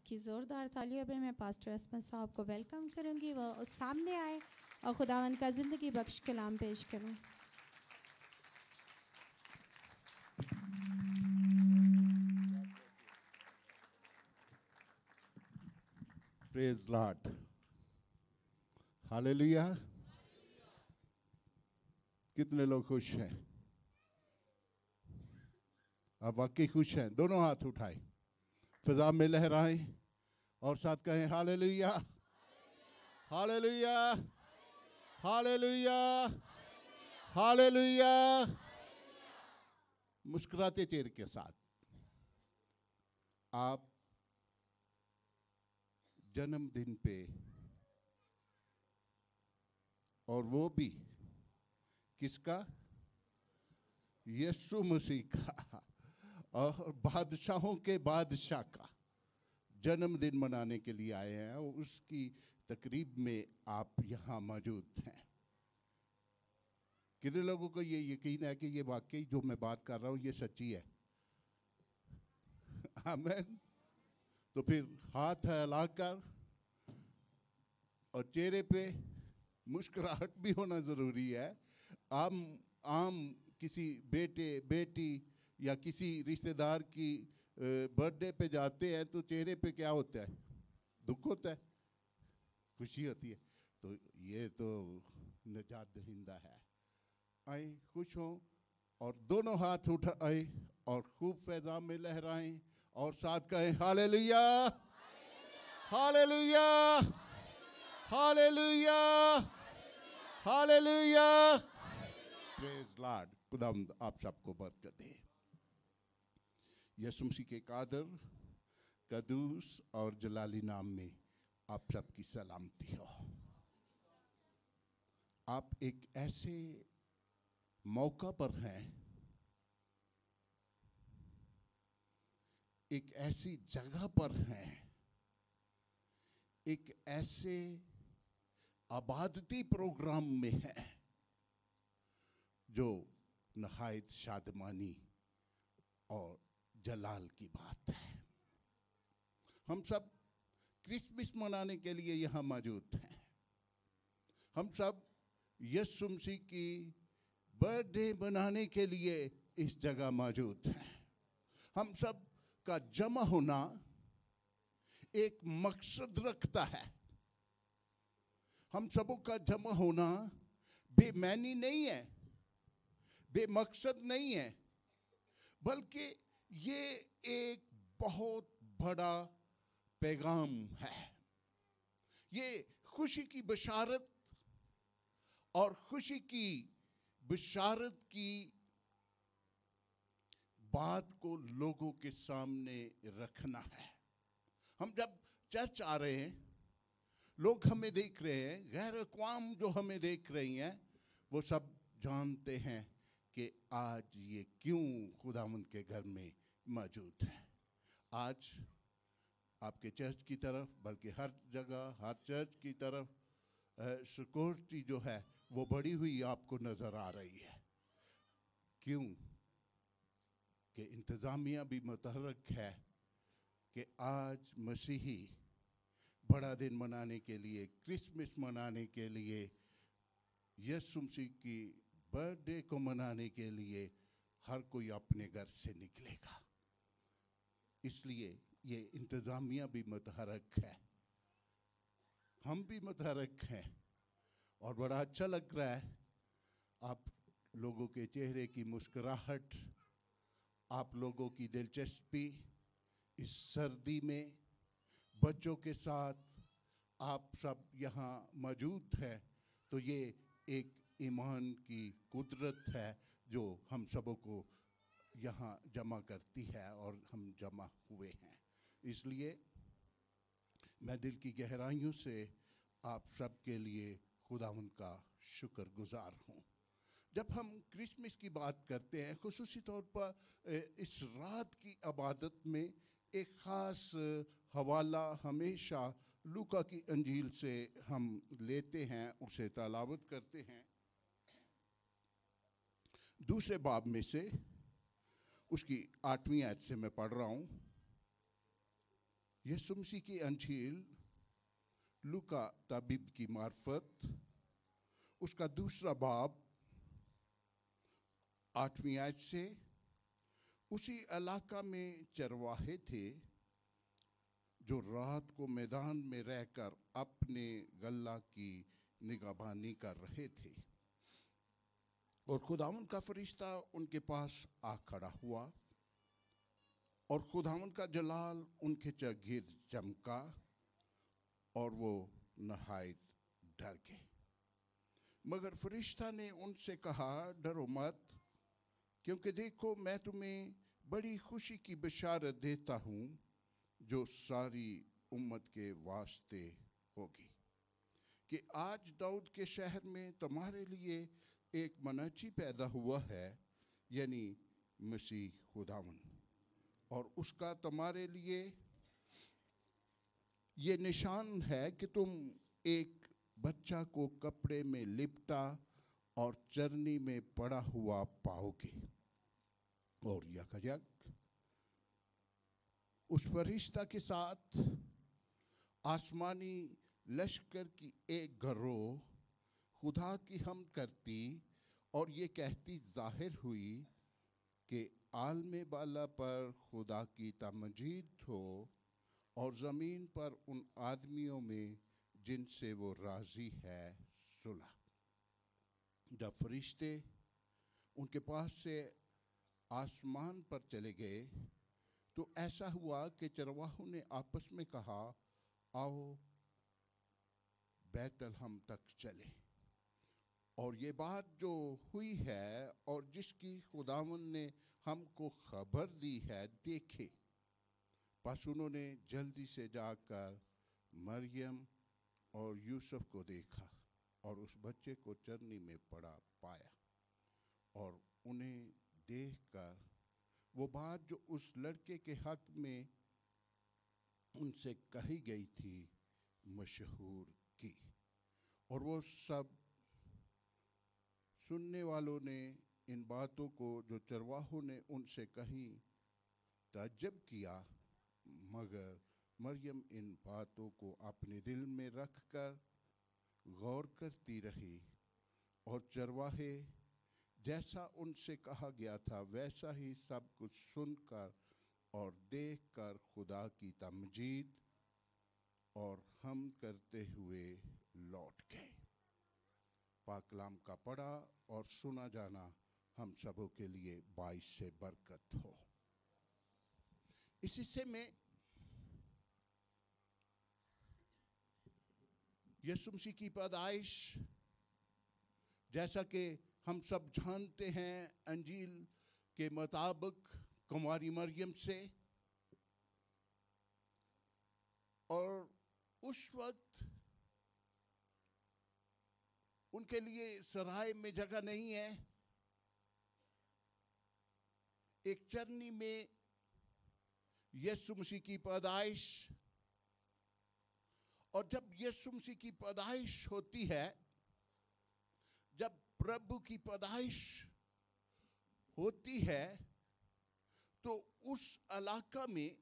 आपकी ज़ोरदार तालियों में मैं पास्टर असमत साहब को वेलकम करूँगी। वो सामने आए और खुदावन का ज़िंदगी बख्श कलाम पेश करूँ। प्रेज लॉर्ड हालेलुया कितने लोग खुश हैं? आप वाकई खुश हैं? दोनों हाथ उठाएँ। फिजा में लहराएँ और साथ कहें, हालेलुया। हालेलुया। हालेलुया। हालेलुया। मुस्कुराते चेहरे के साथ। आप जन्मदिन पे और वो भी किसका? यीशु मसीह का। और बादशाहों के बादशाह का जन्मदिन मनाने के लिए आए हैं और उसकी तकरीब में आप यहाँ मौजूद हैं। कितने लोगों को ये यकीन है कि ये वाकई जो मैं बात कर रहा हूँ, ये सच्ची है? आमेन। तो फिर हाथ हिलाकर और चेहरे पे मुस्कुराहट भी होना ज़रूरी है। आम आम किसी बेटे, बेटी या किसी रिश्तेदार की बर्थडे पे जाते हैं तो चेहरे पे क्या होता है? दुख होता है? खुशी होती है। तो ये तो नजात दहिंदा है। आए खुश हों और दोनों हाथ उठाए और खूब फैजा में लहराएँ और साथ कहें हाले लुया हाले लुया हाले लुया हाले लुया प्रेज लॉर्ड खुदा आप सबको बरकत दे। यसु मसीह के कादर, कदूस और जलाली नाम में आप सबकी सलामती हो। आप एक ऐसे मौका पर हैं, एक ऐसी जगह पर हैं, एक ऐसे आबादती प्रोग्राम में है, जो नहायत शादमानी और जलाल की बात है। हम सब क्रिसमस मनाने के लिए यहाँ मौजूद हैं। हम सब यीशु मसीह की बर्थडे बनाने के लिए इस जगह मौजूद हैं। हम सब का जमा होना एक मकसद रखता है। हम सबों का जमा होना बेमैनी नहीं है, बेमकसद नहीं है, बल्कि ये एक बहुत बड़ा पैगाम है। ये खुशी की बशारत और खुशी की बशारत की बात को लोगों के सामने रखना है। हम जब चर्च आ रहे हैं, लोग हमें देख रहे हैं, गैर अकवाम जो हमें देख रही हैं, वो सब जानते हैं कि आज ये क्यों खुदामंद के घर में मौजूद हैं। आज आपके चर्च की तरफ़, बल्कि हर जगह, हर चर्च की तरफ़ सिक्योरिटी जो है, वो बढ़ी हुई आपको नज़र आ रही है। क्यों? कि इंतज़ामिया भी मुतहरक है कि आज मसीही बड़ा दिन मनाने के लिए, क्रिसमस मनाने के लिए यसु मसीह की बर्थडे को मनाने के लिए हर कोई अपने घर से निकलेगा। इसलिए ये इंतज़ामिया भी मुतहरक है। हम भी मुतहरक हैं। और बड़ा अच्छा लग रहा है, आप लोगों के चेहरे की मुस्कुराहट, आप लोगों की दिलचस्पी, इस सर्दी में, बच्चों के साथ आप सब यहाँ मौजूद हैं तो ये एक ईमान की कुदरत है, जो हम सबों को यहाँ जमा करती है और हम जमा हुए हैं। इसलिए मैं दिल की गहराइयों से आप सब के लिए खुदा उनका शुक्र गुज़ार हूँ। जब हम क्रिसमस की बात करते हैं, खसूस तौर पर इस रात की अबादत में एक ख़ास हवाला हमेशा लूका की अंजील से हम लेते हैं, उसे तालावत करते हैं। दूसरे बाब में से उसकी आठवीं आयत से मैं पढ़ रहा हूँ। यीशु मसीह की अंजील, लुका तबीब की मार्फत, उसका दूसरा बाब आठवीं आयत से, उसी इलाका में चरवाहे थे, जो रात को मैदान में रहकर अपने गल्ला की निगहबानी कर रहे थे। और खुदावन का फरिश्ता उनके पास आ खड़ा हुआ और खुदावन का जलाल उनके चगिर्द चमका और वो नहायत डर गए। मगर फरिश्ता ने उनसे कहा, डरो मत, क्योंकि देखो, मैं तुम्हें बड़ी खुशी की बशारत देता हूँ जो सारी उम्मत के वास्ते होगी, कि आज दाऊद के शहर में तुम्हारे लिए एक मनाची पैदा हुआ है, यानी मसीह खुदावन। और उसका तुम्हारे लिए ये निशान है कि तुम एक बच्चा को कपड़े में लिपटा और चरनी में पड़ा हुआ पाओगे। और यकयक उस फरिश्ता के साथ आसमानी लश्कर की एक घरों खुदा की हम करती और ये कहती ज़ाहिर हुई कि आलम बाला पर खुदा की तमजीद हो और ज़मीन पर उन आदमियों में जिनसे वो राज़ी है, सुलह। जब फरिश्ते उनके पास से आसमान पर चले गए तो ऐसा हुआ कि चरवाहों ने आपस में कहा, आओ, बैतलहम तक चले। और ये बात जो हुई है और जिसकी खुदावन ने हमको खबर दी है, देखे। बस उन्होंने जल्दी से जाकर मरियम और यूसुफ को देखा और उस बच्चे को चरनी में पड़ा पाया और उन्हें देखकर वो बात जो उस लड़के के हक में उनसे कही गई थी, मशहूर की। और वो सब सुनने वालों ने इन बातों को जो चरवाहों ने उनसे कही ताजब किया, मगर मरियम इन बातों को अपने दिल में रख कर गौर करती रही और चरवाहे, जैसा उनसे कहा गया था, वैसा ही सब कुछ सुनकर और देखकर खुदा की तमजीद और हम करते हुए लौट गए। पाकलाम का पढ़ा और सुना जाना हम सबों के लिए बाईस से बरकत हो। इस हिस्से में यसु की पैदाइश, जैसा कि हम सब जानते हैं अंजील के मुताबिक कुमारी मरियम से, और उस वक्त उनके लिए सराय में जगह नहीं है। एक चरनी में यीशु मसीह की पैदाइश, और जब यीशु मसीह की पैदाइश होती है, जब प्रभु की पैदाइश होती है तो उस इलाका में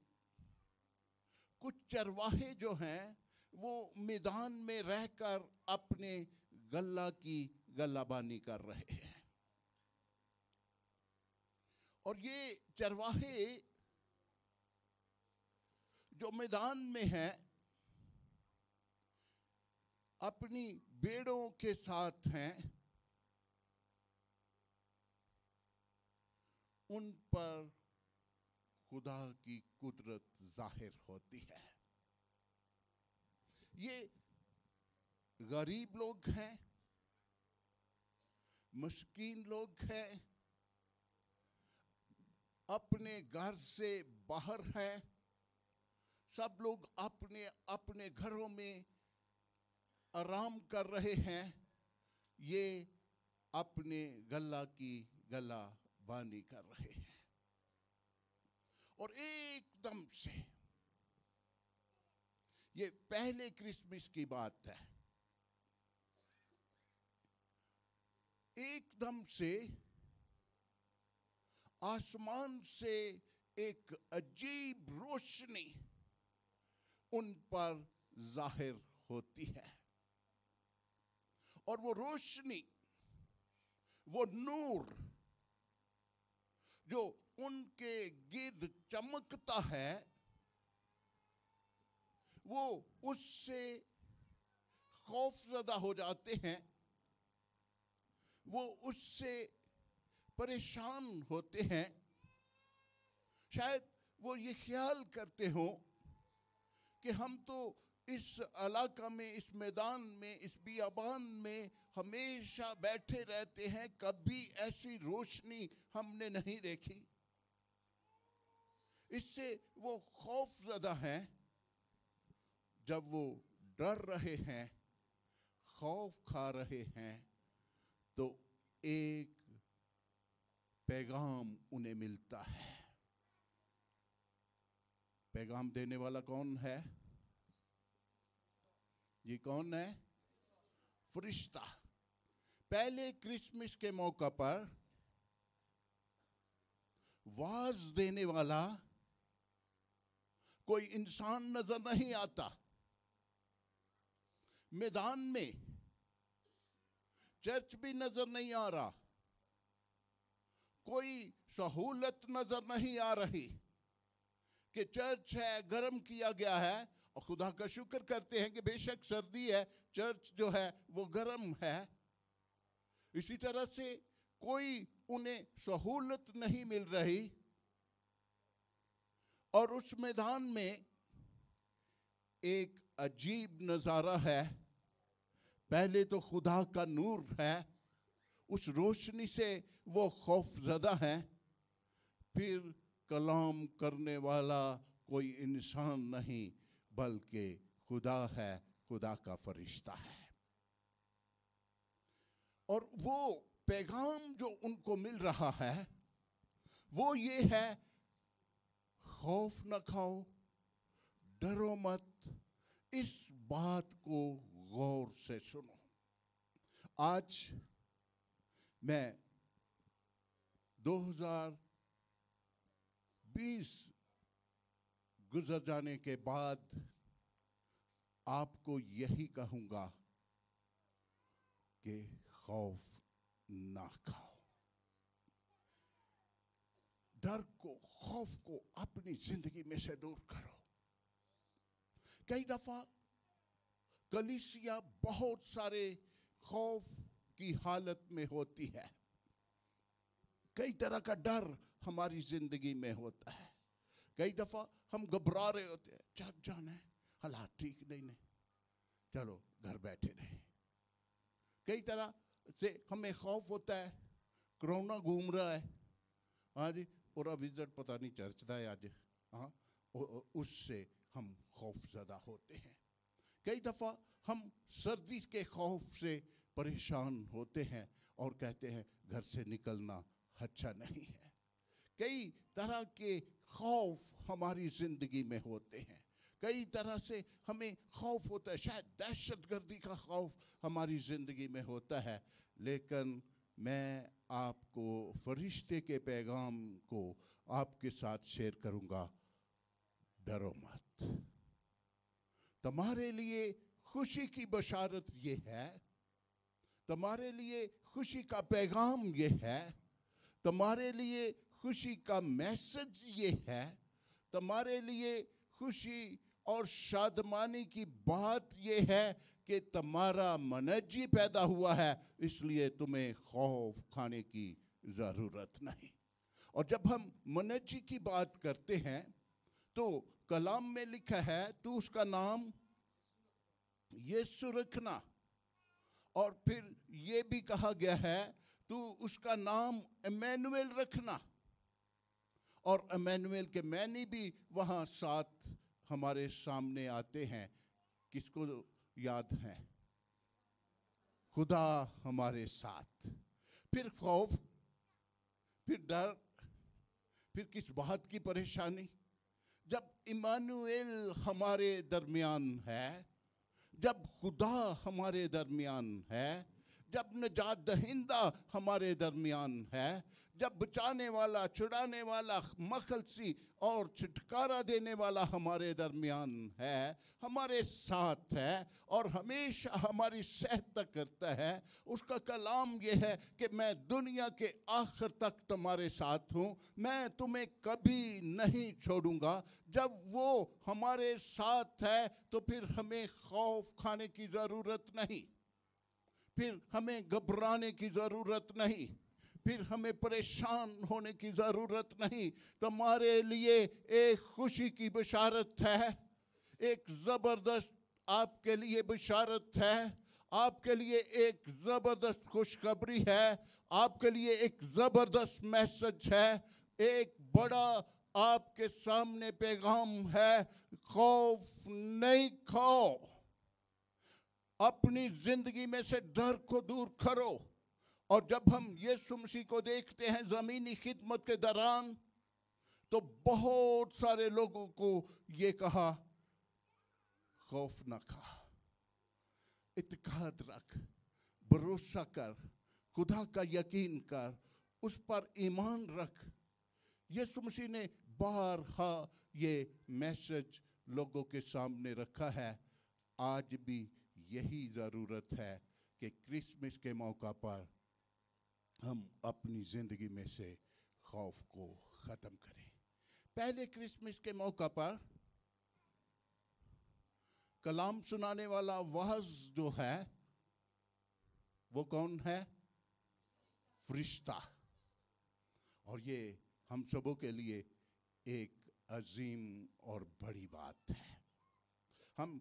कुछ चरवाहे जो हैं, वो मैदान में रहकर अपने गल्ला की गल्लाबानी कर रहे हैं। और ये चरवाहे जो मैदान में हैं, अपनी बेड़ों के साथ हैं, उन पर खुदा की कुदरत ज़ाहिर होती है। ये गरीब लोग हैं, मस्कीन लोग हैं, अपने घर से बाहर हैं, सब लोग अपने अपने घरों में आराम कर रहे हैं। ये अपने गला की गला बानी कर रहे हैं। और एकदम से ये पहले क्रिसमस की बात है। एकदम से आसमान से एक अजीब रोशनी उन पर ज़ाहिर होती है। और वो रोशनी, वो नूर जो उनके गिर्द चमकता है, वो उससे खौफजदा हो जाते हैं। वो उससे परेशान होते हैं। शायद वो ये ख्याल करते हो कि हम तो इस इलाका में, इस मैदान में, इस बियाबान में हमेशा बैठे रहते हैं, कभी ऐसी रोशनी हमने नहीं देखी। इससे वो खौफ ज़्यादा हैं, जब वो डर रहे हैं, खौफ खा रहे हैं। तो एक पैगाम उन्हें मिलता है। पैगाम देने वाला कौन है? ये कौन है? फरिश्ता। पहले क्रिसमस के मौका पर वाज देने वाला कोई इंसान नज़र नहीं आता। मैदान में चर्च भी नज़र नहीं आ रहा। कोई सहूलत नज़र नहीं आ रही कि चर्च है, गर्म किया गया है और खुदा का शुक्र करते हैं कि बेशक सर्दी है, चर्च जो है वो गर्म है। इसी तरह से कोई उन्हें सहूलत नहीं मिल रही और उस मैदान में एक अजीब नज़ारा है पहले तो खुदा का नूर है, उस रोशनी से वो खौफजदा है, फिर कलाम करने वाला कोई इंसान नहीं, बल्कि खुदा है, खुदा का फरिश्ता है। और वो पैगाम जो उनको मिल रहा है, वो ये है, खौफ न खाओ, डरो मत, इस बात को गौर से सुनो। आज मैं 2020 गुजर जाने के बाद आपको यही कहूँगा कि खौफ ना खाओ। डर को, खौफ को अपनी ज़िंदगी में से दूर करो। कई दफ़ा कलिसिया बहुत सारे खौफ की हालत में होती है। कई तरह का डर हमारी ज़िंदगी में होता है। कई दफ़ा हम घबरा रहे होते हैं जब जाना है। हालात ठीक नहीं नहीं चलो, घर बैठे रहे। कई तरह से हमें खौफ होता है, कोरोना घूम रहा है। हाँ जी पूरा विज़िट पता नहीं चर्चता है आज। हाँ उससे हम खौफ ज़्यादा होते हैं। कई दफ़ा हम सर्दी के खौफ से परेशान होते हैं और कहते हैं, घर से निकलना अच्छा नहीं है। कई तरह के खौफ हमारी ज़िंदगी में होते हैं। कई तरह से हमें खौफ होता है, शायद दहशत गर्दी का खौफ हमारी ज़िंदगी में होता है। लेकिन मैं आपको फरिश्ते के पैगाम को आपके साथ शेयर करूँगा, डरो मत। तुम्हारे लिए खुशी की बशारत ये है। तुम्हारे लिए खुशी का पैगाम ये है। तुम्हारे लिए खुशी का मैसेज ये है। तुम्हारे लिए खुशी और शादमानी की बात ये है कि तुम्हारा मनजी पैदा हुआ है, इसलिए तुम्हें खौफ खाने की ज़रूरत नहीं। और जब हम मनजी की बात करते हैं तो कलाम में लिखा है, तू उसका नाम यीशु रखना। और फिर ये भी कहा गया है, तू उसका नाम एमैनुअल रखना। और एमैनुअल के मैनी भी वहाँ साथ हमारे सामने आते हैं। किसको याद है? खुदा हमारे साथ। फिर खौफ, फिर डर, फिर किस बात की परेशानी? जब इमानुएल हमारे दरमियान है, जब खुदा हमारे दरमियान है, जब नजात दहिंदा हमारे दरमियान है जब बचाने वाला, छुड़ाने वाला मखलसी और छुटकारा देने वाला हमारे दरमियान है, हमारे साथ है और हमेशा हमारी सहायता करता है। उसका कलाम यह है कि मैं दुनिया के आखिर तक तुम्हारे साथ हूँ। मैं तुम्हें कभी नहीं छोड़ूँगा। जब वो हमारे साथ है तो फिर हमें खौफ खाने की ज़रूरत नहीं। फिर हमें घबराने की ज़रूरत नहीं। फिर हमें परेशान होने की ज़रूरत नहीं। तुम्हारे लिए एक खुशी की बशारत है, एक ज़बरदस्त आपके लिए बशारत है, आपके लिए एक ज़बरदस्त खुशखबरी है, आपके लिए एक ज़बरदस्त मैसेज है। एक बड़ा आपके सामने पैगाम है, खौफ नहीं खाओ। अपनी ज़िंदगी में से डर को दूर करो। और जब हम यीशु मसीह को देखते हैं ज़मीनी खिदमत के दौरान तो बहुत सारे लोगों को ये कहा, खौफ न खा इतकाद रख, भरोसा कर, खुदा का यकीन कर, उस पर ईमान रख। यीशु मसीह ने बारहा ये मैसेज लोगों के सामने रखा है। आज भी यही ज़रूरत है कि क्रिसमस के मौका पर हम अपनी ज़िंदगी में से खौफ को ख़त्म करें। पहले क्रिसमस के मौका पर कलाम सुनाने वाला वाज जो है, वो कौन है? फरिश्ता। और ये हम सबों के लिए एक अजीम और बड़ी बात है। हम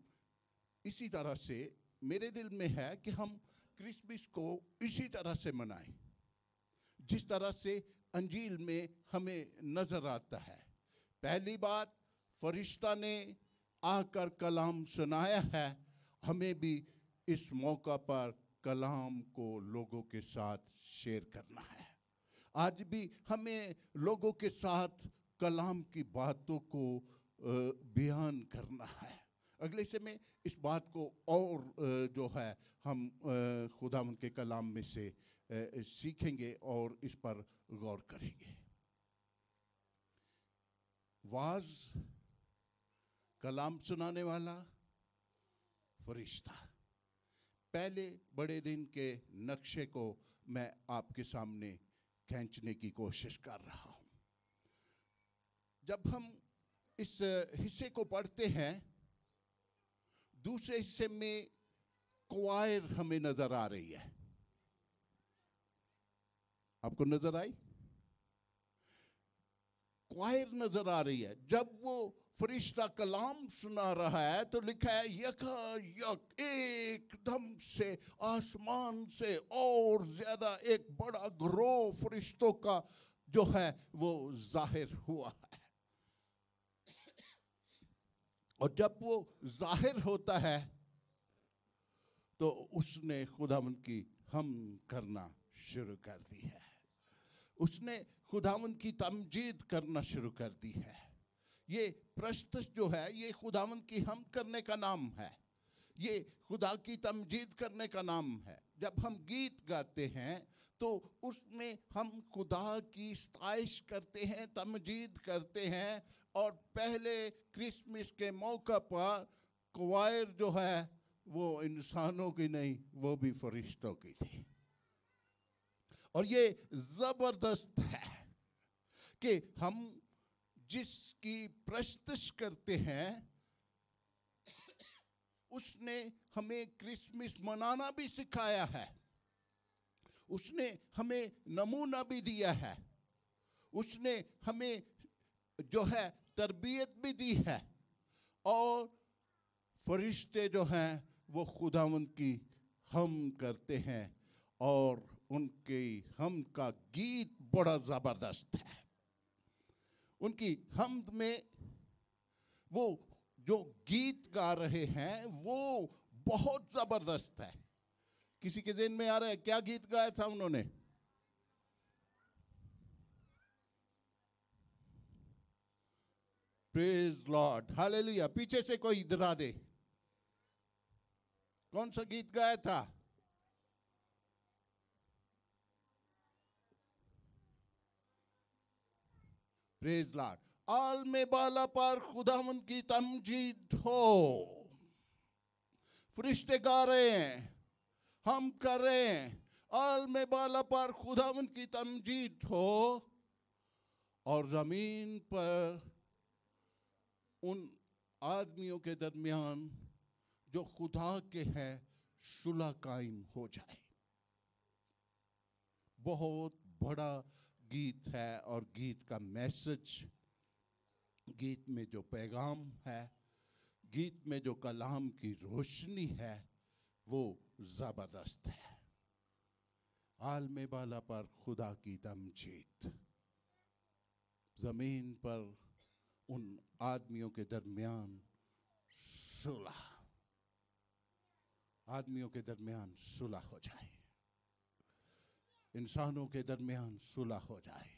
इसी तरह से, मेरे दिल में है कि हम क्रिसमस को इसी तरह से मनाएँ। जिस तरह से अंजील में हमें नज़र आता है। पहली बात, फरिश्ता ने आकर कलाम सुनाया है। हमें भी इस मौका पर कलाम को लोगों के साथ शेयर करना है। आज भी हमें लोगों के साथ कलाम की बातों को बयान करना है। अगले से में इस बात को और जो है, हम खुदा उनके कलाम में से सीखेंगे और इस पर गौर करेंगे वाज कलाम सुनाने वाला फरिश्ता पहले बड़े दिन के नक्शे को मैं आपके सामने खींचने की कोशिश कर रहा हूँ जब हम इस हिस्से को पढ़ते हैं दूसरे हिस्से में क्वायर हमें नज़र आ रही है आपको नज़र आई? क्वायर नज़र आ रही है। जब वो फरिश्ता कलाम सुना रहा है तो लिखा है यका यक एकदम से आसमान से और ज़्यादा एक बड़ा ग्रो फरिश्तों का जो है, वो ज़ाहिर हुआ है। और जब वो ज़ाहिर होता है तो उसने खुदावन की, हम करना शुरू कर दी है। उसने खुदावन की तमजीद करना शुरू कर दी है। ये प्रस्तुत जो है, ये खुदावन की हम करने का नाम है। ये खुदा की तमजीद करने का नाम है। जब हम गीत गाते हैं तो उसमें हम खुदा की स्ताइश करते हैं, तमजीद करते हैं, और पहले क्रिसमस के मौका पर क्वायर जो है, वो इंसानों की नहीं, वो भी फरिश्तों की थी। और ये ज़बरदस्त है कि हम जिसकी प्रस्तुत करते हैं, उसने हमें क्रिसमस मनाना भी सिखाया है। उसने हमें नमूना भी दिया है। उसने हमें जो है तरबियत भी दी है। और फरिश्ते जो हैं, वो खुदावन की हम करते हैं और उनके हम का गीत बड़ा ज़बरदस्त है। उनकी हम में वो जो गीत गा रहे हैं, वो बहुत ज़बरदस्त है। किसी के दिन में आ रहा है, क्या गीत गाया था उन्होंने? प्रेज लॉर्ड हालेलुया पीछे से कोई इधरा दे। कौन सा गीत गाया था? प्रेज लॉर्ड बाला पर खुदावन की तमजीद हो। फरिश्ते गा रहे हैं। हम कर रहे हैं। बाला पर खुदावन की तमजीद हो। और ज़मीन पर उन आदमियों के दरमियान जो खुदा के हैं, सुलह कायम हो जाए। बहुत बड़ा गीत है और गीत का मैसेज, गीत में जो पैगाम है, गीत में जो कलाम की रोशनी है, वो ज़बरदस्त है। आलम बाला पर खुदा की तमजीद ज़मीन पर उन आदमियों के दरमियान सुलह। आदमियों के दरमियान सुलह हो जाए। इंसानों के दरमियान सुलह हो जाए,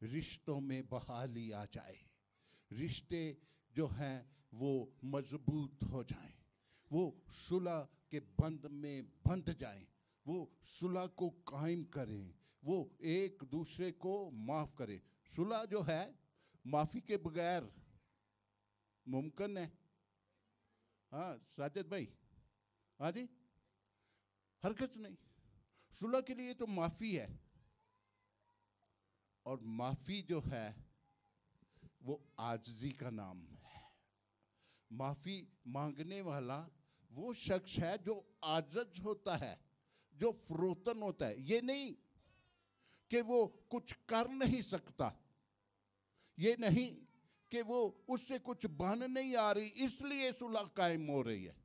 रिश्तों में बहाली आ जाए, रिश्ते जो हैं वो मज़बूत हो जाएँ, वो सुलह के बंद में बंध जाएँ, वो सुलह को कायम करें, वो एक दूसरे को माफ़ करें। सुलह जो है, माफ़ी के बगैर मुमकिन है। हाँ साजिद भाई हाँ जी, हरकत नहीं। सुलह के लिए तो माफ़ी है। और माफ़ी जो है, वो आजजी का नाम है। माफ़ी मांगने वाला वो शख्स है जो आजज होता है, जो फ्रोतन होता है। ये नहीं कि वो कुछ कर नहीं सकता। ये नहीं कि वो उससे कुछ बन नहीं आ रही, इसलिए सुलह कायम हो रही है।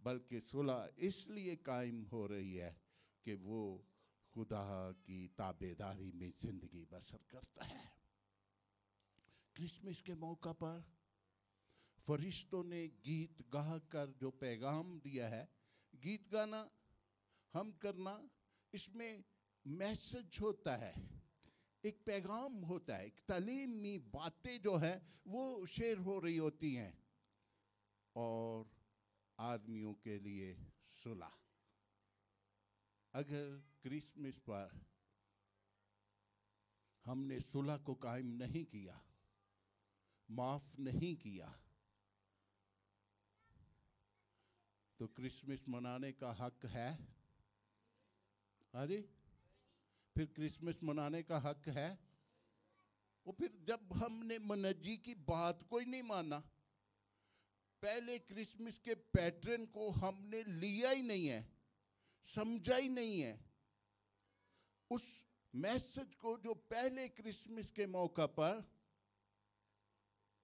बल्कि सुलह इसलिए कायम हो रही है कि वो खुदा की ताबेदारी में ज़िंदगी बसर करता है। क्रिसमस के मौका पर फरिश्तों ने गीत गा कर जो पैगाम दिया है, गीत गाना हम करना, इसमें मैसेज होता है, एक पैगाम होता है, एक तालीमी बातें जो है वो शेयर हो रही होती हैं और आदमियों के लिए सुलह। अगर क्रिसमस पर हमने सुलह को कायम नहीं किया, माफ़ नहीं किया तो क्रिसमस मनाने का हक है? अरे, फिर क्रिसमस मनाने का हक है? वो फिर जब हमने मनजी की बात को ही नहीं माना, पहले क्रिसमस के पैटर्न को हमने लिया ही नहीं है। समझा ही नहीं है। उस मैसेज को जो पहले क्रिसमस के मौका पर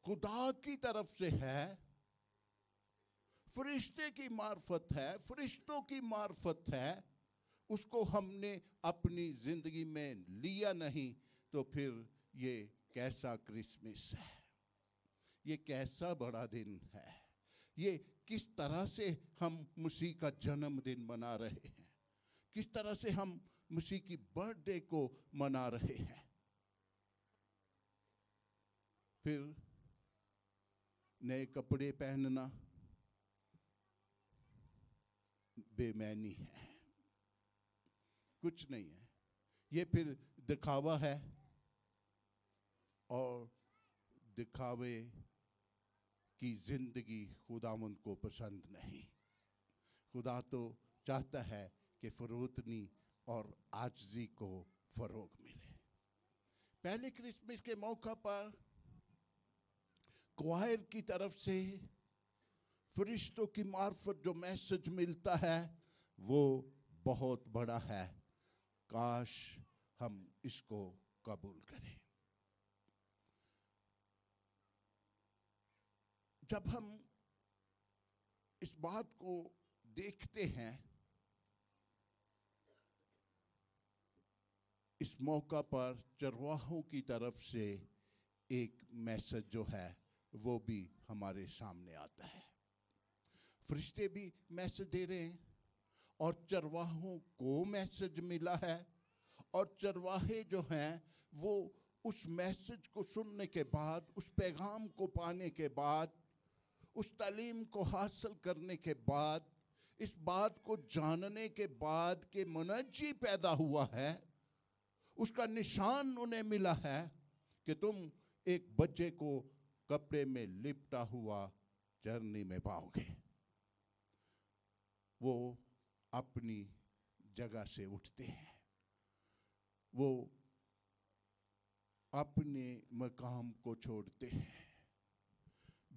खुदा की तरफ़ से है, फरिश्ते की मार्फत है, फरिश्तों की मार्फत है, उसको हमने अपनी ज़िंदगी में लिया नहीं तो फिर ये कैसा क्रिसमस है? ये कैसा बड़ा दिन है? ये किस तरह से हम मसीह का जन्मदिन मना रहे हैं? किस तरह से हम मसीह की बर्थडे को मना रहे हैं? फिर नए कपड़े पहनना बेमैनी है। कुछ नहीं है। ये फिर दिखावा है और दिखावे की ज़िंदगी खुदावन को पसंद नहीं। खुदा तो चाहता है कि फरोतनी और आजजी को फरोग मिले। पहले क्रिसमस के मौका पर क्वायर की तरफ़ से फरिश्तों की मार्फत जो मैसेज मिलता है, वो बहुत बड़ा है। काश हम इसको कबूल करें। जब हम इस बात को देखते हैं, इस मौका पर चरवाहों की तरफ़ से एक मैसेज जो है, वो भी हमारे सामने आता है। फरिश्ते भी मैसेज दे रहे हैं, और चरवाहों को मैसेज मिला है, और चरवाहे जो हैं, वो उस मैसेज को सुनने के बाद, उस पैगाम को पाने के बाद उस तालीम को हासिल करने के बाद, इस बात को जानने के बाद के मनजी पैदा हुआ है, उसका निशान उन्हें मिला है कि तुम एक बच्चे को कपड़े में लिपटा हुआ जर्नी में पाओगे। वो अपनी जगह से उठते हैं। वो अपने मकाम को छोड़ते हैं।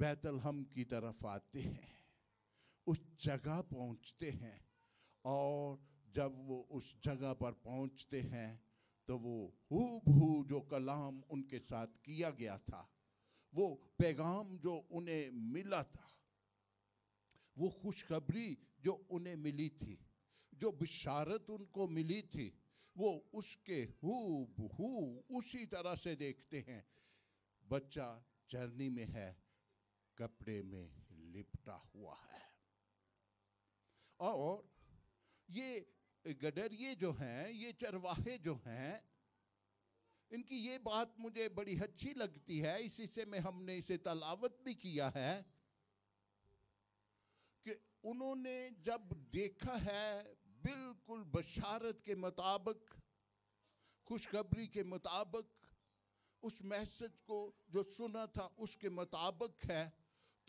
बैतल हम की तरफ़ आते हैं, उस जगह पहुँचते हैं और जब वो उस जगह पर पहुँचते हैं तो वो हू जो कलाम उनके साथ किया गया था, वो पैगाम जो उन्हें मिला था, वो खुशखबरी जो उन्हें मिली थी, जो बिशारत उनको मिली थी, वो उसके हु हु उसी तरह से देखते हैं। बच्चा जर्नी में है कपड़े में लिपटा हुआ है। और ये गडरिए जो हैं, ये चरवाहे जो हैं, इनकी ये बात मुझे बड़ी अच्छी लगती है। इसी से में हमने इसे तलावत भी किया है कि उन्होंने जब देखा है बिल्कुल बशारत के मुताबिक, खुशखबरी के मुताबिक, उस मैसेज को जो सुना था उसके मुताबिक है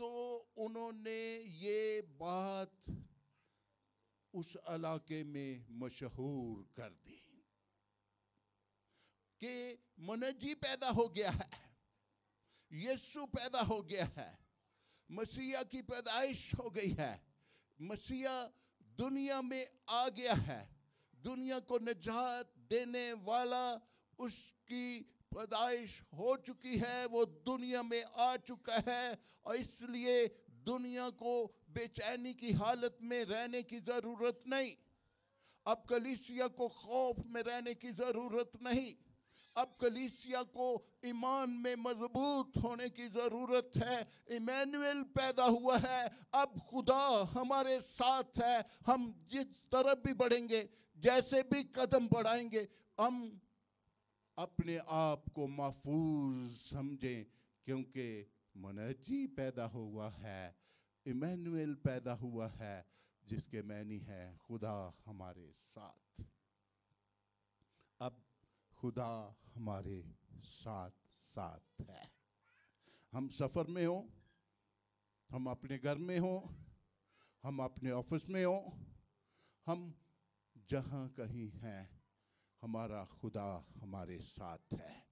तो उन्होंने ये बात उस इलाके में मशहूर कर दी कि मनजी पैदा हो गया है, यीशु पैदा हो गया है, मसीहा की पैदाइश हो गई है, मसीहा दुनिया में आ गया है, दुनिया को निजात देने वाला उसकी पैदाइश हो चुकी है, वो दुनिया में आ चुका है और इसलिए दुनिया को बेचैनी की हालत में रहने की ज़रूरत नहीं। अब कलीसिया को खौफ में रहने की ज़रूरत नहीं। अब कलीसिया को ईमान में मज़बूत होने की ज़रूरत है। इमैनुअल पैदा हुआ है। अब खुदा हमारे साथ है। हम जिस तरफ़ भी बढ़ेंगे, जैसे भी कदम बढ़ाएँगे, हम अपने आप को महफूज समझें, क्योंकि मनजी पैदा हुआ है इमैनुअल पैदा हुआ है, जिसके मैनी है खुदा हमारे साथ। अब खुदा हमारे साथ साथ है। हम सफ़र में हो, हम अपने घर में हो, हम अपने ऑफ़िस में हो, हम जहाँ कहीं हैं हमारा खुदा हमारे साथ है।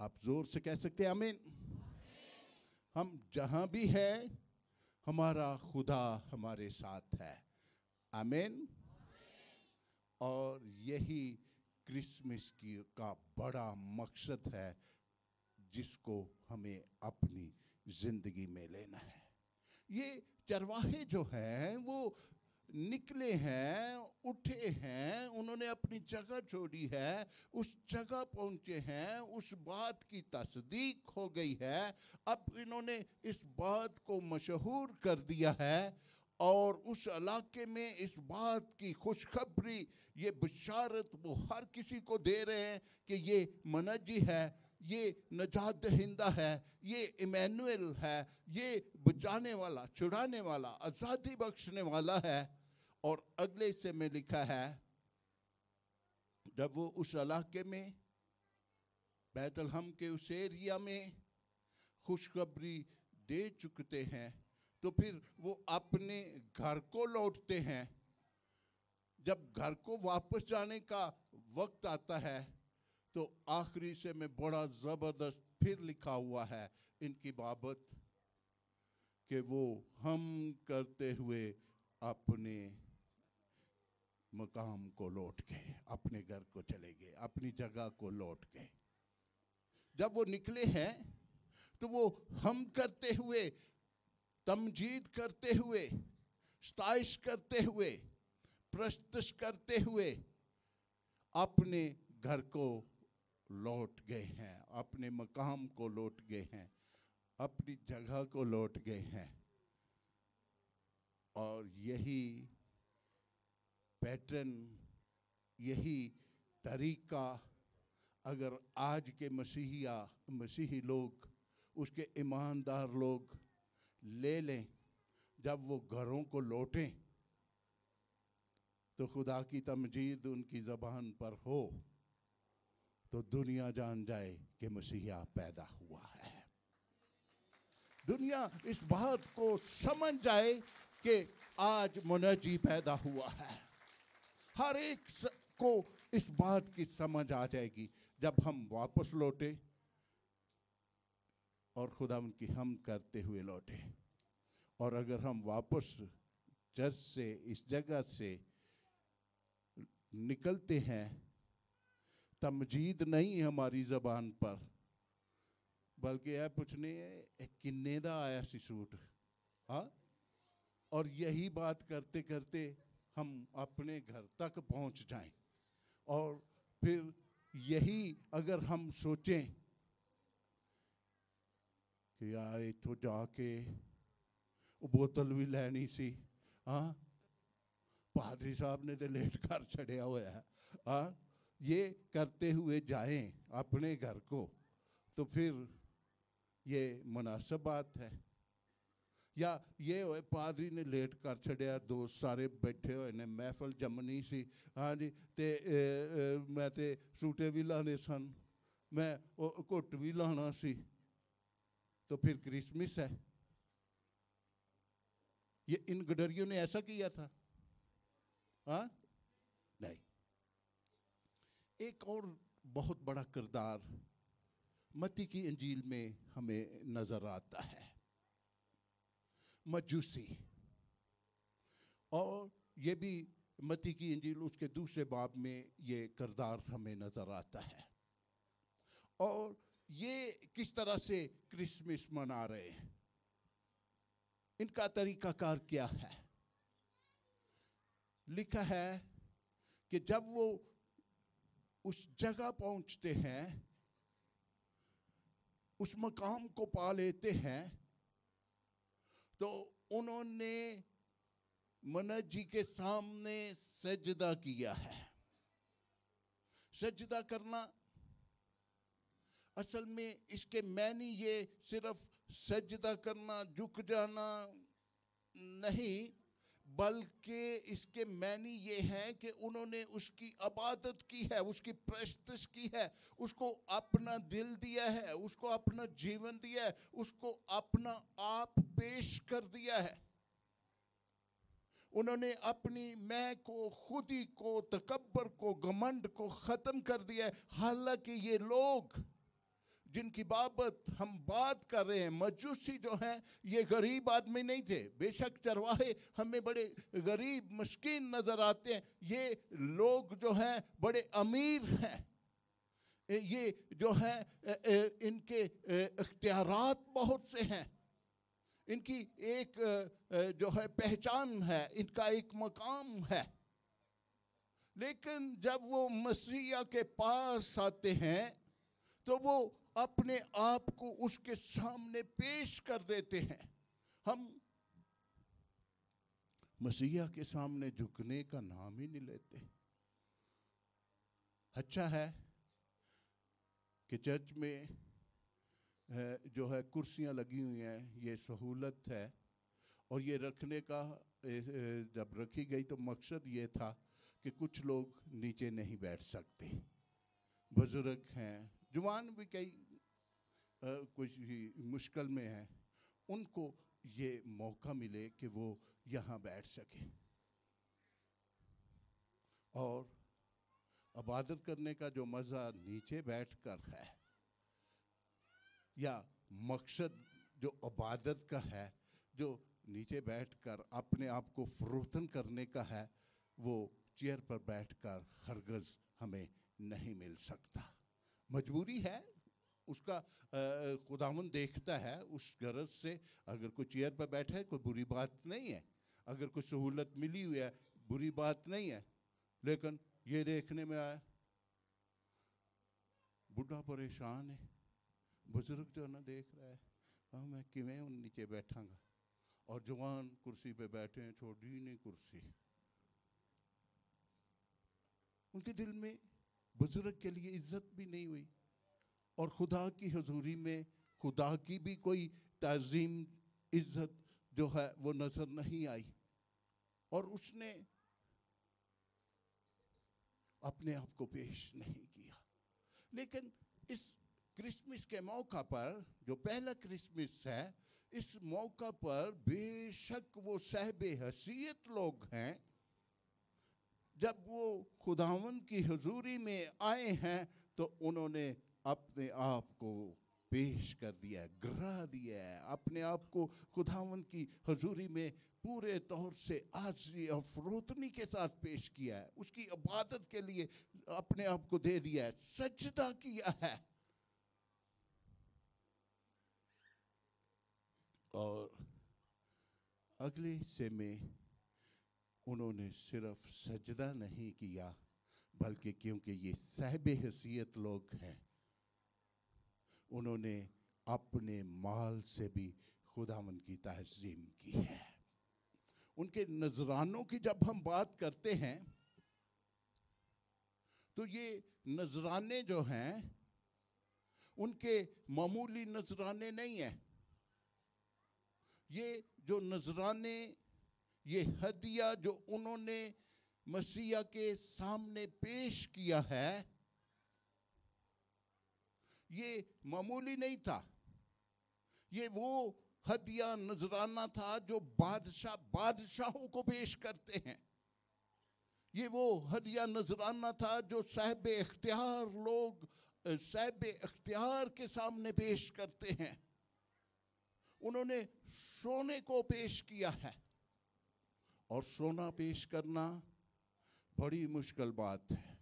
आप ज़ोर से कह सकते हैं, आमीन। हम जहाँ भी हैं, हमारा खुदा हमारे साथ है। आमीन। और यही क्रिसमस की का बड़ा मकसद है, जिसको हमें अपनी ज़िंदगी में लेना है। ये चरवाहे जो हैं, वो निकले हैं, उठे हैं, उन्होंने अपनी जगह छोड़ी है, उस जगह पहुँचे हैं, उस बात की तस्दीक हो गई है। अब इन्होंने इस बात को मशहूर कर दिया है और उस इलाके में इस बात की खुशखबरी, ये बशारत वो हर किसी को दे रहे हैं कि ये मनजी है ये नजात दहिंदा है, ये इमैनुअल है, ये बचाने वाला छुड़ाने वाला, आज़ादी बख्शने वाला है। और अगले से में लिखा है, जब वो उस इलाके में, बैतलहम के उस एरिया में खुशखबरी दे चुकते हैं तो फिर वो अपने घर को लौटते हैं। जब घर को वापस जाने का वक्त आता है तो आखिरी से में बड़ा ज़बरदस्त फिर लिखा हुआ है इनकी बाबत कि वो हम करते हुए अपने मकाम को लौट गए, अपने घर को चले गए, अपनी जगह को लौट गए। जब वो निकले हैं तो वो हम करते हुए, तमजीद करते हुए, स्ताइश करते हुए, प्रस्तुत करते हुए अपने घर को लौट गए हैं, अपने मकाम को लौट गए हैं, अपनी जगह को लौट गए हैं। और यही पैटर्न, यही तरीका, अगर आज के मसीहिया, मसीही लोग, उसके ईमानदार लोग ले लें, जब वो घरों को लौटें तो खुदा की तमजीद उनकी ज़बान पर हो। तो दुनिया जान जाए कि मसीहा पैदा हुआ है। दुनिया इस बात को समझ जाए कि आज मुनजी पैदा हुआ है। हर एक को इस बात की समझ आ जाएगी जब हम वापस लौटे और खुदा उनकी हम करते हुए लौटे। और अगर हम वापस चर्च से, इस जगह से निकलते हैं तमजीद नहीं हमारी ज़बान पर। बल्कि यह पूछने किन्ने का आया सी सूट? हाँ? और यही बात करते करते हम अपने घर तक पहुँच जाएँ। और फिर यही अगर हम सोचें कि यार इतों जाके बोतल भी लैनी सी हाँ? पादरी साहब ने तो लेट कर छड़िया होया हाँ? ये करते हुए जाएँ अपने घर को तो फिर ये मुनासिब बात है। या ये होए पादरी ने लेट कर छड़िया दोस्त सारे बैठे हुए ने महफल जमनी सी। हाँ जी ते ए, ए, मैं ते सूटे भी लाने सन मैं घुट भी लाना सी। तो फिर क्रिसमस है। ये इन गडरियों ने ऐसा किया था? हाँ? एक और बहुत बड़ा किरदार मती की अंजील में हमें नज़र आता है। मजूसी। और ये भी मती की अंजील, उसके दूसरे बाब में ये किरदार हमें नज़र आता है। और ये किस तरह से क्रिसमस मना रहे हैं? इनका तरीकाकार क्या है? लिखा है कि जब वो उस जगह पहुँचते हैं, उस मकाम को पा लेते हैं तो उन्होंने मनज जी के सामने सजदा किया है। सजदा करना असल में इसके मैनी ये सिर्फ़ सजदा करना, झुक जाना नहीं बल्कि इसके मैनी ये है कि उन्होंने उसकी अबादत की है, उसकी प्रस्तश की है, उसको अपना दिल दिया है, उसको अपना जीवन दिया है, उसको अपना आप पेश कर दिया है। उन्होंने अपनी मैं को, खुदी को तकबर को, घमंड को ख़त्म कर दिया है। हालाँकि ये लोग जिनकी बाबत हम बात कर रहे हैं, मजूसी जो हैं, ये गरीब आदमी नहीं थे। बेशक चरवाहे हमें बड़े गरीब मुश्किन नज़र आते हैं। ये लोग जो हैं, बड़े अमीर हैं। ये जो हैं इनके इख्तियारात बहुत से हैं। इनकी एक जो है, पहचान है, इनका एक मकाम है। लेकिन जब वो मसीहा के पास आते हैं तो वो अपने आप को उसके सामने पेश कर देते हैं। हम मसीहा के सामने झुकने का नाम ही नहीं लेते। अच्छा है कि चर्च में जो है कुर्सियाँ लगी हुई हैं, ये सहूलत है। और ये रखने का जब रखी गई तो मकसद ये था कि कुछ लोग नीचे नहीं बैठ सकते। बुज़ुर्ग हैं, जवान भी कई कुछ ही मुश्किल में हैं, उनको ये मौका मिले कि वो यहाँ बैठ सके। और इबादत करने का जो मज़ा नीचे बैठकर है, या मकसद जो इबादत का है, जो नीचे बैठकर अपने आप को फरोतन करने का है, वो चेयर पर बैठकर हरगज़ हमें नहीं मिल सकता। मजबूरी है उसका खुदावन देखता है, उस गरज से अगर कोई चेयर पर बैठा है, कोई बुरी बात नहीं है। अगर कोई सहूलत मिली हुई है, बुरी बात नहीं है। लेकिन ये देखने में आया, बुढ़ा परेशान है, बुज़ुर्ग जो ना देख रहा है हाँ मैं किमें उन नीचे बैठांगा? और जवान कुर्सी पे बैठे हैं, छोटी नहीं कुर्सी। उनके दिल में बुज़ुर्ग के लिए इज़्ज़त भी नहीं हुई। और खुदा की हजूरी में खुदा की भी कोई तज़ीम, इज़्ज़त जो है वो नज़र नहीं आई। और उसने अपने आप को पेश नहीं किया। लेकिन इस क्रिसमस के मौका पर, जो पहला क्रिसमस है, इस मौका पर बेशक वो सहबे हसीयत लोग हैं। जब वो खुदावन की हजूरी में आए हैं तो उन्होंने अपने आप को पेश कर दिया है ग्रह दिया है। अपने आप को खुदावन की हजूरी में पूरे तौर से आजी और फरोतनी के साथ पेश किया है। उसकी इबादत के लिए अपने आप को दे दिया है, सजदा किया है। और अगले हिस्से में उन्होंने सिर्फ़ सजदा नहीं किया, बल्कि क्योंकि ये सहब हसीयत लोग हैं उन्होंने अपने माल से भी खुदावन की तहजीम की है। उनके नजरानों की जब हम बात करते हैं तो ये नजराने जो हैं, उनके मामूली नजराने नहीं हैं। ये जो नजराने, ये हदिया जो उन्होंने मसीहा के सामने पेश किया है ये मामूली नहीं था। ये वो हदिया, नजराना था जो बादशाह, बादशाहों को पेश करते हैं। ये वो हदिया, नजराना था जो साहब इख्तियार लोग, साहब इख्तियार के सामने पेश करते हैं। उन्होंने सोने को पेश किया है। और सोना पेश करना बड़ी मुश्किल बात है,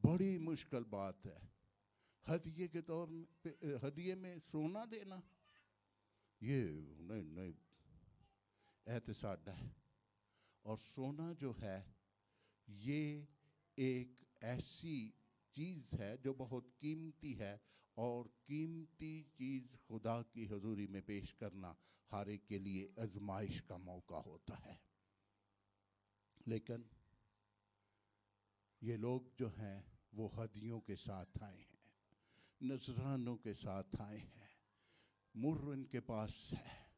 बड़ी मुश्किल बात है। हदिये के तौर में हदिये में सोना देना। ये नहीं नहीं एहतसाड है। और सोना जो है, ये एक ऐसी चीज़ है जो बहुत कीमती है और कीमती चीज़ खुदा की हजूरी में पेश करना हर एक के लिए आजमाइश का मौका होता है। लेकिन ये लोग जो हैं, वो हदियों के साथ आए हैं। नजरानों के साथ आए हैं। मुर्र इनके पास है,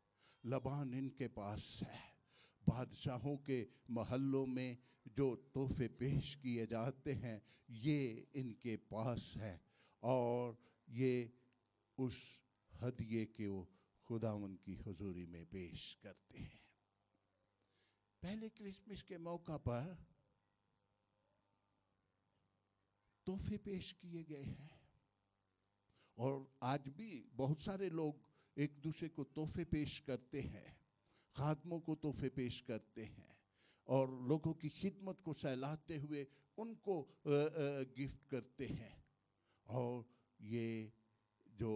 लबान इनके पास है। बादशाहों के महलों में जो तोहफे पेश किए जाते हैं, ये इनके पास है और ये उस हदिये के वो खुदा उनकी हजूरी में पेश करते हैं। पहले क्रिसमस के मौका पर तोहफे पेश किए गए हैं। और आज भी बहुत सारे लोग एक दूसरे को तोहफे पेश करते हैं खादमों को तोहफे पेश करते हैं और लोगों की खिदमत को सहलाते हुए उनको गिफ्ट करते हैं। और ये जो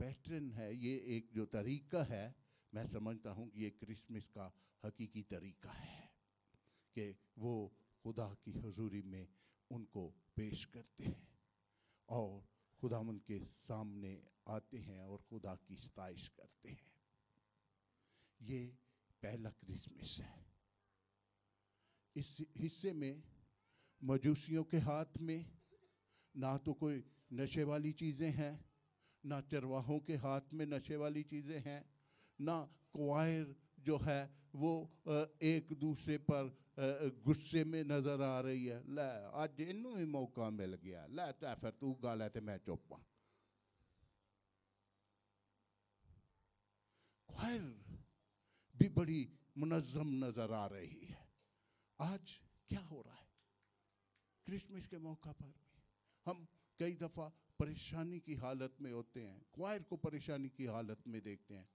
पैटर्न है, ये एक जो तरीका है, मैं समझता हूँ कि ये क्रिसमस का हकीकी तरीका है कि वो खुदा की हजूरी में उनको पेश करते हैं। और खुदा के सामने आते हैं और खुदा की सताइश करते हैं। ये पहला क्रिसमस है। इस हिस्से में मजूसियों के हाथ में ना तो कोई नशे वाली चीज़ें हैं, ना चरवाहों के हाथ में नशे वाली चीज़ें हैं, ना क्वायर जो है वो एक दूसरे पर गुस्से में नज़र आ रही है। लै अज इनू भी मौका मिल गया। लै तो फिर तू गल है तो मैं चुप हाँ। क्वायर भी बड़ी मुनज़म नज़र आ रही है। आज क्या हो रहा है? क्रिसमस के मौका पर भी। हम कई दफ़ा परेशानी की हालत में होते हैं। क्वायर को परेशानी की हालत में देखते हैं।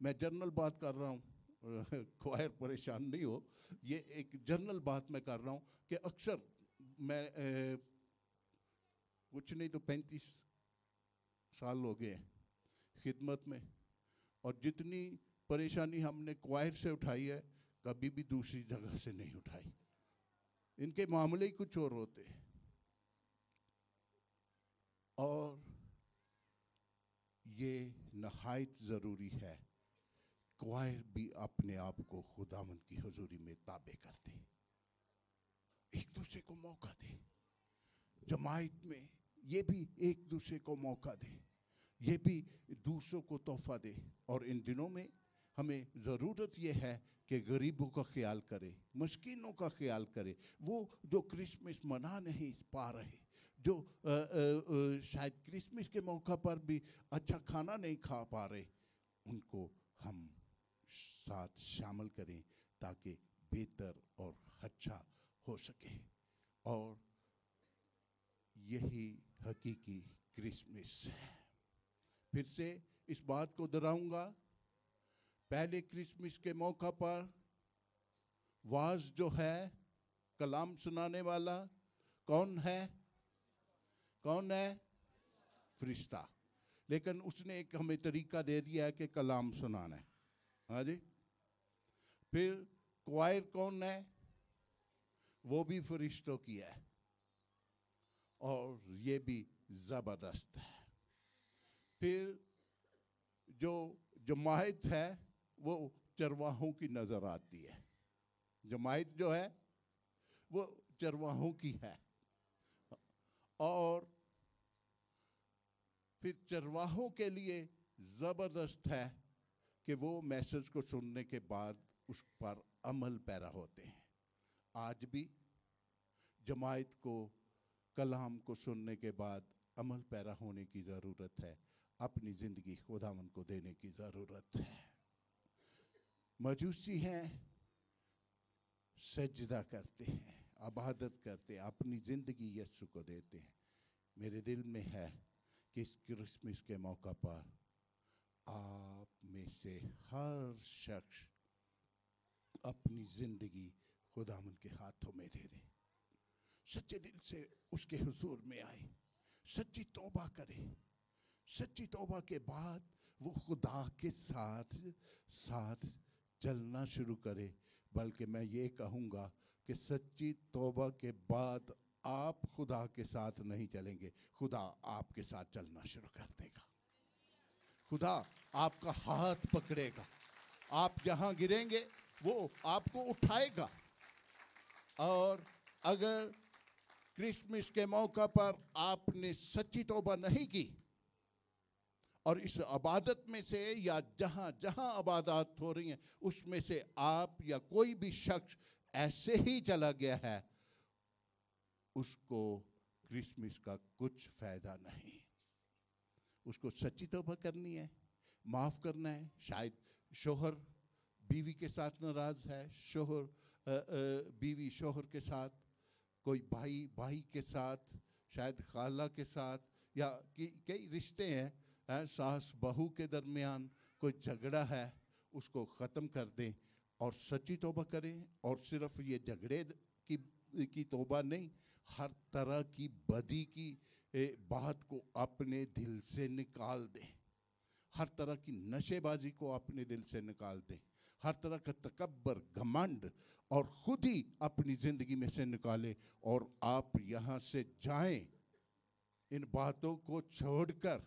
मैं जनरल बात कर रहा हूँ। क्वायर परेशान नहीं हो ये एक जनरल बात मैं कर रहा हूँ कि अक्सर मैं ए, कुछ नहीं तो पैंतीस साल हो गए खिदमत में और जितनी परेशानी हमने क्वायर से उठाई है कभी भी दूसरी जगह से नहीं उठाई। इनके मामले ही कुछ और होते हैं। और ये नहायत ज़रूरी है। क्वायर भी अपने आप को खुदामंद की हजूरी में ताबे कर दे एक दूसरे को मौका दे। जमायत में ये भी एक दूसरे को मौका दे। ये भी दूसरों को तोहफा दे। और इन दिनों में हमें ज़रूरत ये है कि गरीबों का ख्याल करे मस्किनों का ख्याल करे। वो जो क्रिसमस मना नहीं पा रहे जो अ, अ, अ, शायद क्रिसमस के मौका पर भी अच्छा खाना नहीं खा पा रहे उनको हम साथ शामिल करें ताकि बेहतर और अच्छा हो सके। और यही हकीकी क्रिसमस है। फिर से इस बात को दोहराऊँगा। पहले क्रिसमस के मौका पर वाज जो है, कलाम सुनाने वाला कौन है? कौन है? फरिश्ता। लेकिन उसने एक हमें तरीका दे दिया है कि कलाम सुनाना है। हाँ जी। फिर क्वायर कौन है? वो भी फरिश्तों की है। और ये भी ज़बरदस्त है। फिर जो जमायत है, वो चरवाहों की नज़र आती है। जमायत जो है, वो चरवाहों की है। और फिर चरवाहों के लिए ज़बरदस्त है कि वो मैसेज को सुनने के बाद उस पर अमल पैरा होते हैं। आज भी जमायत को, कलाम को सुनने के बाद अमल पैरा होने की ज़रूरत है। अपनी ज़िंदगी खुदावन को देने की ज़रूरत है। मजूसी हैं, सजदा करते हैं, आबादत करते हैं, अपनी ज़िंदगी यस्सु को देते हैं। मेरे दिल में है कि इस क्रिसमस के मौका पर आप में से हर शख्स अपनी ज़िंदगी खुदावन के हाथों में दे दे। सच्चे दिल से उसके हुजूर में आए, सच्ची तौबा करे। सच्ची तौबा के बाद वो खुदा के साथ साथ चलना शुरू करे। बल्कि मैं ये कहूँगा कि सच्ची तौबा के बाद आप खुदा के साथ नहीं चलेंगे, खुदा आपके साथ चलना शुरू कर देगा। खुदा आपका हाथ पकड़ेगा। आप जहाँ गिरेंगे, वो आपको उठाएगा। और अगर क्रिसमस के मौका पर आपने सच्ची तोबा नहीं की, और इस अबादत में से या जहाँ जहाँ अबादत हो रही हैं, उसमें से आप या कोई भी शख्स ऐसे ही चला गया है, उसको क्रिसमस का कुछ फ़ायदा नहीं। उसको सच्ची तौबा करनी है माफ़ करना है। शायद शोहर बीवी के साथ नाराज़ है शोहर बीवी शोहर के साथ कोई भाई भाई के साथ शायद खाला के साथ या कई रिश्ते हैं हैं, सास बहू के दरमियान कोई झगड़ा है उसको ख़त्म कर दें और सच्ची तोबा करें। और सिर्फ़ ये झगड़े की की तौबा नहीं हर तरह की बदी की ए, बात को अपने दिल से निकाल दें। हर तरह की नशेबाजी को अपने दिल से निकाल दें। हर तरह का तकबर घमंड और खुद ही अपनी ज़िंदगी में से निकालें और आप यहाँ से जाएँ। इन बातों को छोड़कर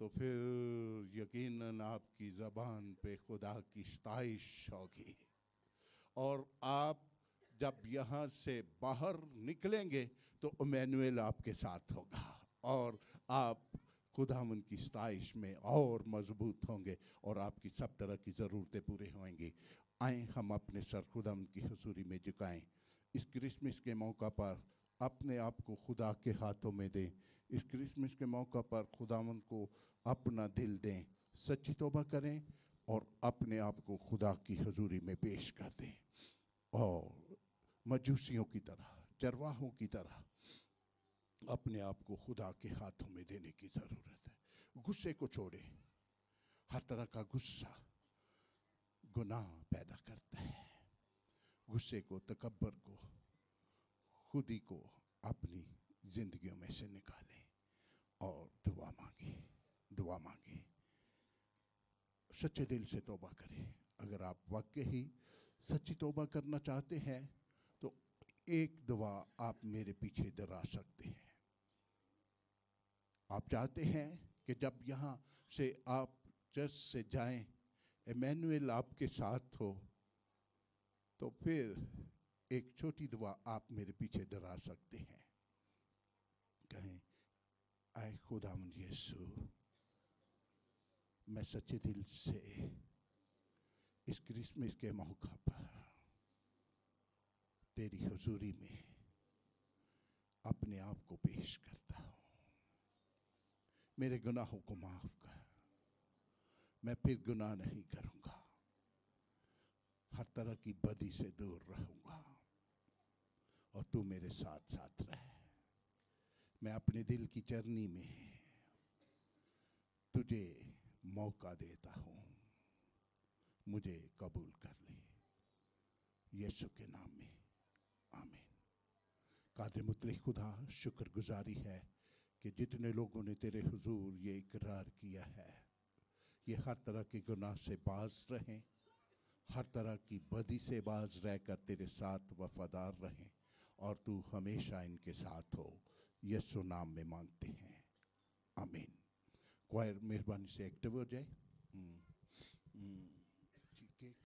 तो फिर यकीनन आपकी ज़बान पे खुदा की स्ताइश होगी और आप जब यहाँ से बाहर निकलेंगे तो इमैनुअल आपके साथ होगा और आप खुदावन की स्ताइश में और मज़बूत होंगे और आपकी सब तरह की ज़रूरतें पूरी होंगी। आए हम अपने सर खुदावन की हसूरी में झुकाएँ। इस क्रिसमस के मौका पर अपने आप को खुदा के हाथों में दें। इस क्रिसमस के मौका पर खुदावन को अपना दिल दें, सच्ची तौबा करें और अपने आप को खुदा की हजूरी में पेश कर दें। और मजूसियों की तरह, चरवाहों की तरह अपने आप को खुदा के हाथों में देने की ज़रूरत है। गुस्से को छोड़े। हर तरह का गुस्सा गुनाह पैदा करता है। गुस्से को तकबर को, खुद को अपनी जिंदगियों में से निकालें और दुआ मांगे दुआ मांगे। सच्चे दिल से तोबा करें। अगर आप वाकई ही सच्ची तोबा करना चाहते हैं एक दुआ आप मेरे पीछे दोहरा सकते हैं। आप चाहते हैं कि जब यहाँ से आप चर्च से जाएँ एमैनुअल आपके साथ हो तो फिर एक छोटी दुआ आप मेरे पीछे दोहरा सकते हैं। कहें, आए खुदावन यीशु, मैं सच्चे दिल से इस क्रिसमस के मौका पर तेरी हुजूरी में अपने आप को पेश करता हूँ। मेरे गुनाहों को माफ़ कर। मैं फिर गुनाह नहीं करूँगा। हर तरह की बदी से दूर रहूँगा। और तू मेरे साथ साथ रह। मैं अपने दिल की चरनी में तुझे मौका देता हूँ। मुझे कबूल कर ले। यीशु के नाम में। आमीन। कादिर मुतल खुदा शुक्रगुजारी है कि जितने लोगों ने तेरे हुजूर ये इकरार किया है। ये हर तरह के गुनाह से बाज रहें हर तरह की बदी से बाज रहकर तेरे साथ वफादार रहें और तू हमेशा इनके साथ हो। यीशु नाम में मांगते हैं। आमीन। क्वायर मेहरबानी से एक्टिव हो जाए। हम्म, हम्म।